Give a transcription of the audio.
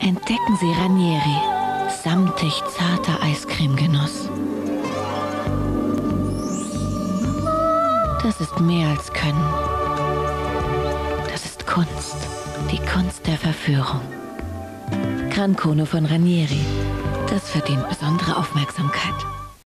entdecken Sie Ranieri, samtig zarter Eiscremegenuss. Das ist mehr als Können. Das ist Kunst, die Kunst der Verführung. Gran Cono von Ranieri, das verdient besondere Aufmerksamkeit.